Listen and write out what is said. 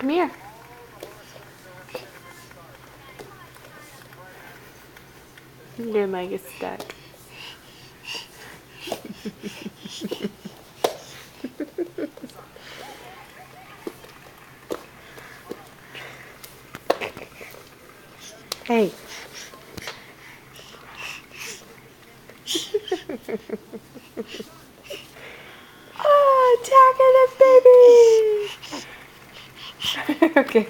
Come here. Your leg is stuck. hey. okay.